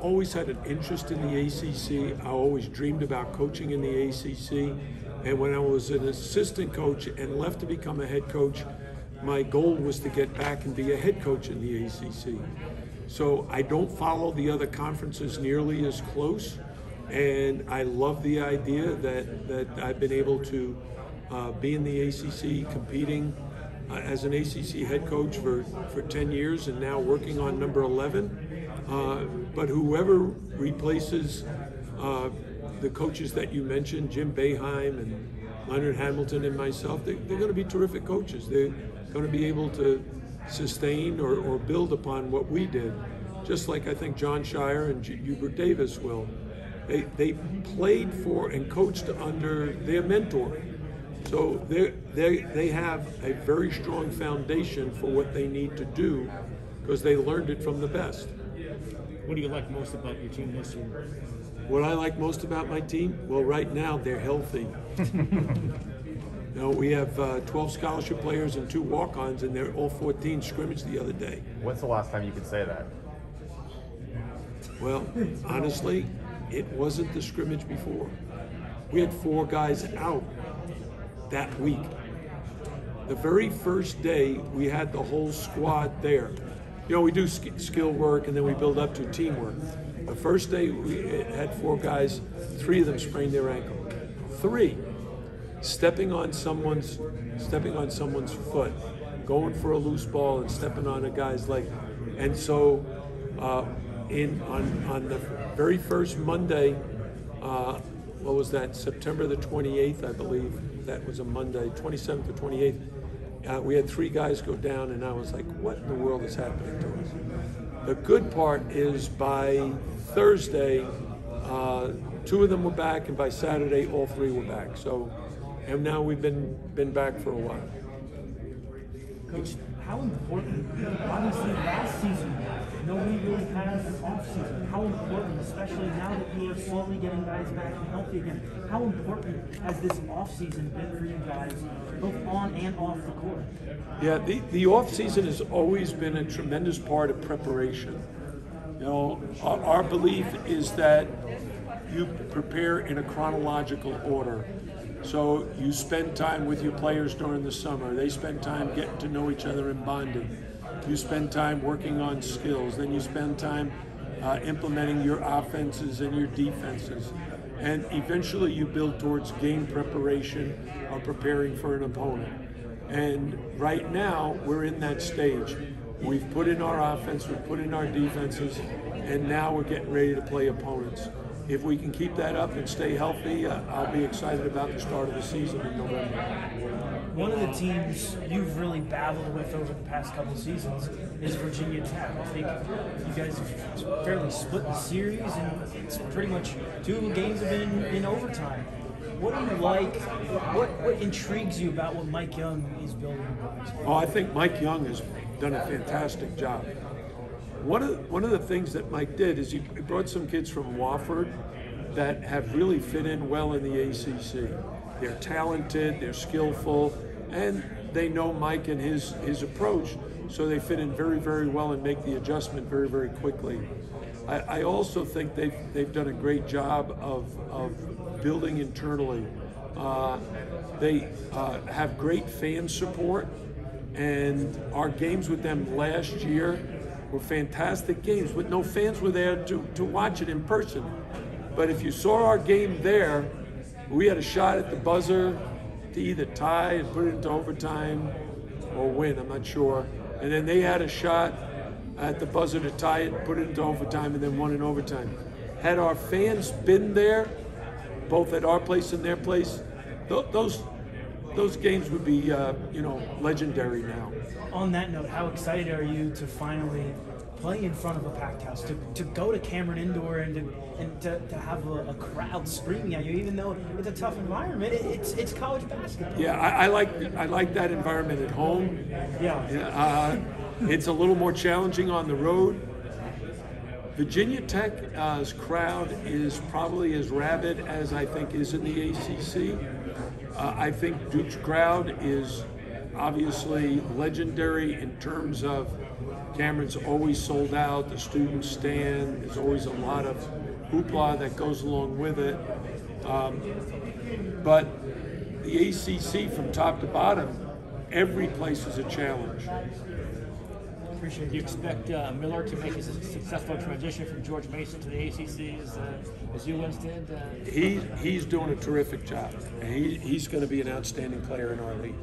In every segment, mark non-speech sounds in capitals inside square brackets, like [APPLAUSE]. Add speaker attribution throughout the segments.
Speaker 1: always had an interest in the ACC. I always dreamed about coaching in the ACC. And when I was an assistant coach and left to become a head coach, my goal was to get back and be a head coach in the ACC. So I don't follow the other conferences nearly as close, and I love the idea that, that I've been able to uh, be in the ACC, competing as an ACC head coach for, for 10 years and now working on number 11. Uh, but whoever replaces uh, the coaches that you mentioned, Jim Boeheim and Leonard Hamilton and myself, they, they're going to be terrific coaches. They're going to be able to sustain or, or build upon what we did, just like I think Jon Scheyer and Hubert Davis will. They, they played for and coached under their mentor. So they they they have a very strong foundation for what they need to do because they learned it from the best.
Speaker 2: What do you like most about your team this year?
Speaker 1: What I like most about my team? Well, right now they're healthy. [LAUGHS] You know, we have uh, 12 scholarship players and two walk-ons, and they're all 14 scrimmage the other day.
Speaker 3: When's the last time you could say that?
Speaker 1: Well, honestly, it wasn't the scrimmage before. We had four guys out that week. The very first day, we had the whole squad there. You know, we do skill work and then we build up to teamwork. The first day, we had four guys, three of them sprained their ankle. Three stepping on someone's stepping on someone's foot, going for a loose ball and stepping on a guy's leg, and so uh, in on on the very first Monday, uh, what was that? September the 28th, I believe. That was a Monday, 27th or 28th. Uh, we had three guys go down, and I was like, "What in the world is happening to us?" The good part is by Thursday, uh, two of them were back, and by Saturday, all three were back. So and now we've been been back for a while.
Speaker 4: Coach, how important? Obviously, last season nobody really had an off season. How important, especially now that you are slowly getting guys back and healthy again? How important has this off season been for you guys, both on and off the court?
Speaker 1: Yeah, the the off season has always been a tremendous part of preparation. You know, our, our belief is that you prepare in a chronological order. So you spend time with your players during the summer. They spend time getting to know each other and bonding. You spend time working on skills. Then you spend time uh, implementing your offenses and your defenses. And eventually you build towards game preparation or preparing for an opponent. And right now we're in that stage. We've put in our offense, we've put in our defenses, and now we're getting ready to play opponents if we can keep that up and stay healthy, uh, I'll be excited about the start of the season in November.
Speaker 4: One of the teams you've really battled with over the past couple seasons is Virginia Tech. I think you guys have fairly split the series, and it's pretty much two games have been in overtime. What do you like? What what intrigues you about what Mike Young is building?
Speaker 1: Oh, I think Mike Young has done a fantastic job. One of one of the things that Mike did is he brought some kids from Wofford that have really fit in well in the ACC. They're talented, they're skillful, and they know Mike and his his approach, so they fit in very very well and make the adjustment very very quickly. I, I also think they've they've done a great job of of building internally. Uh, they uh, have great fan support, and our games with them last year were fantastic games, but no fans were there to, to watch it in person. But if you saw our game there, we had a shot at the buzzer to either tie and put it into overtime or win, I'm not sure. And then they had a shot at the buzzer to tie it, put it into overtime, and then won in overtime. Had our fans been there, both at our place and their place, th- those those games would be, uh, you know, legendary now.
Speaker 4: On that note, how excited are you to finally play in front of a packed house, to, to go to Cameron Indoor and to, and to, to have a, a crowd screaming at you, even though it's a tough environment. It, it's it's college basketball.
Speaker 1: Yeah, I, I, like I like that environment at home.
Speaker 4: Yeah.
Speaker 1: Uh, it's a little more challenging on the road. Virginia Tech's crowd is probably as rabid as I think is in the ACC. Uh, I think Duke's crowd is obviously legendary in terms of Cameron's always sold out. The students stand. There's always a lot of hoopla that goes along with it. Um, but the ACC, from top to bottom, every place is a challenge.
Speaker 2: Do you expect uh, Miller to make a successful transition from George Mason to the ACC as, uh, as you once did? Uh,
Speaker 1: He, he's doing a terrific job. And he, he's going to be an outstanding player in our league.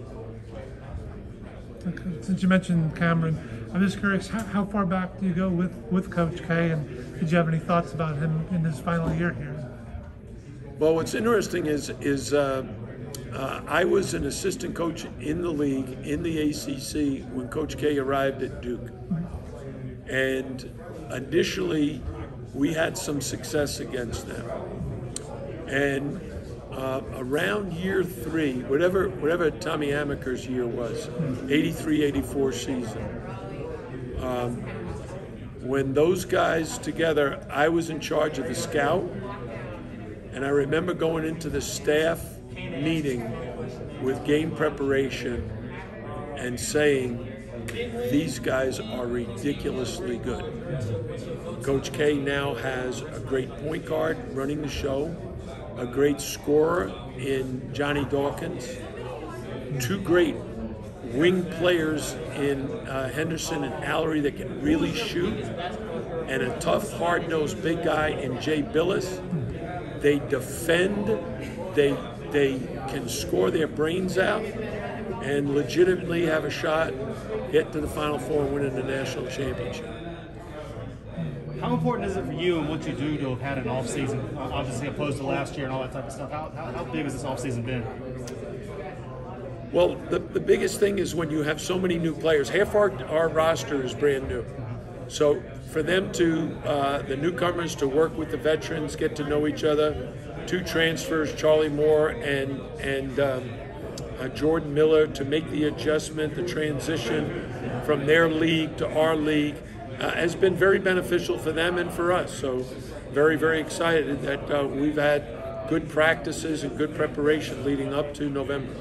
Speaker 5: Since you mentioned Cameron, I'm just curious, how, how far back do you go with, with Coach K, and did you have any thoughts about him in his final year here?
Speaker 1: Well, what's interesting is is uh, uh, I was an assistant coach in the league in the ACC when Coach K arrived at Duke, and initially we had some success against them, and uh, around year three, whatever whatever Tommy Amaker's year was, 83-84 season. Um, when those guys together, I was in charge of the scout. And I remember going into the staff meeting with game preparation and saying, these guys are ridiculously good. Coach K now has a great point guard running the show, a great scorer in Johnny Dawkins, two great wing players in uh, Henderson and Alarie that can really shoot, and a tough, hard nosed big guy in Jay Bilas. They defend, they, they can score their brains out, and legitimately have a shot, get to the Final Four, and winning the national championship.
Speaker 6: How important is it for you and what you do to have had an off season, obviously opposed to last year and all that type of stuff? How, how, how big has this off season been?
Speaker 1: Well, the, the biggest thing is when you have so many new players. Half our, our roster is brand new. So for them to, uh, the newcomers to work with the veterans, get to know each other, two transfers, Charlie Moore and, and um, uh, Jordan Miller, to make the adjustment, the transition from their league to our league, uh, has been very beneficial for them and for us. So very, very excited that uh, we've had good practices and good preparation leading up to November.